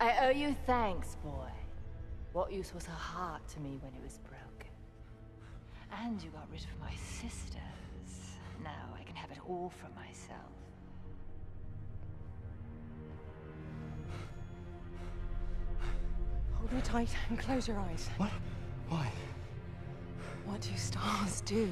I owe you thanks, boy. What use was her heart to me when it was broken? And you got rid of my sisters. Now I can have it all for myself. Hold me tight and close your eyes. What? Why? What do stars do?